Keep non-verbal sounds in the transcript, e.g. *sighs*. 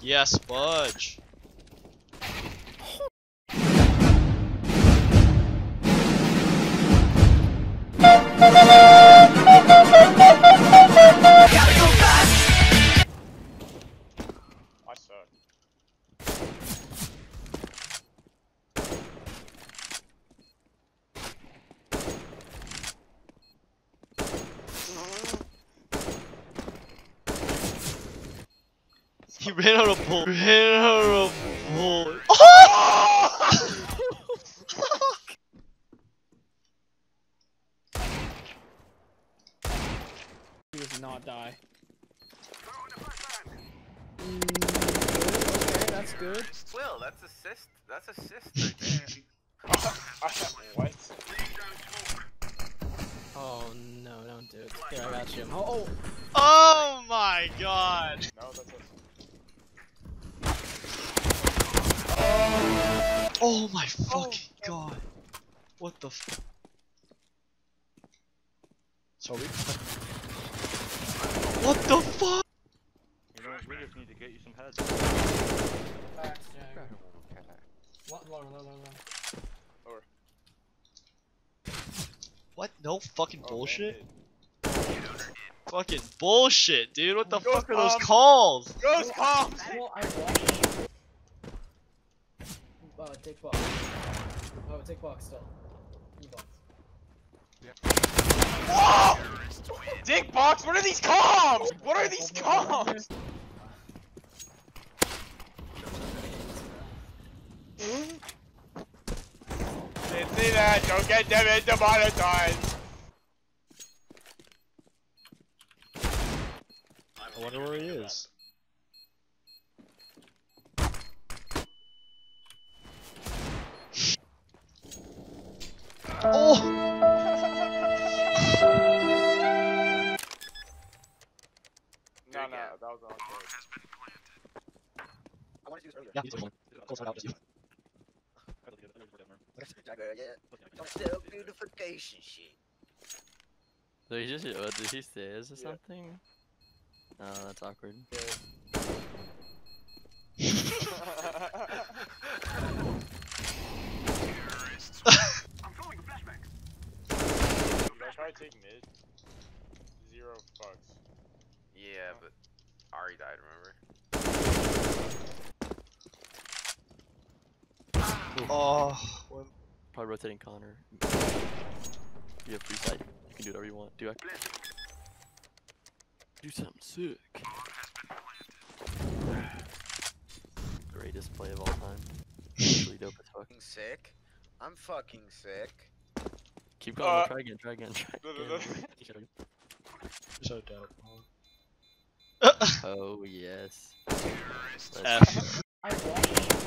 Yes, fudge. He ran out of bull. Ran out of bull. *laughs* He does not die. Mm, good, okay, that's good. Will, that's assist. That's assist right there. what? *laughs* Oh no, don't do it. Here, I got you. Oh, oh. Oh my god. Oh my oh, fucking god. What the f- Sorry. What the fuck? You know, we just need to get you some heads. Facts, Jagger. What? Lower, lower, lower. What? No fucking Oh, bullshit? Band-Aid. Fucking bullshit, dude. What the Go fuck are those calls? Ghost comms! Well, I. Uh, take box. Oh, take box still. Take box. Yeah. Whoa! Dick box, what are these comms? What are these comms? Didn't see that, don't get them demonetized. I wonder where he is. Wanted to do earlier. Yeah, he's the one. Close one out, just you. Jagger, yeah. Don't sell beautification shit. Did he just uh, did he stairs or Yeah. something? Oh, that's awkward. I'm You guys try to take mid? Zero fucks. Yeah, but Ari died. Remember? Oh. what- Probably rotating Connor. You have free sight. You can do whatever you want. Do I? Do something sick. *sighs* Greatest play of all time. Really dope as fuck. Fucking sick. I'm fucking sick. Keep going. Uh, try again. Try again. Try *laughs* no, no, again. *laughs* So dope. oh yes. *laughs* F. I watched.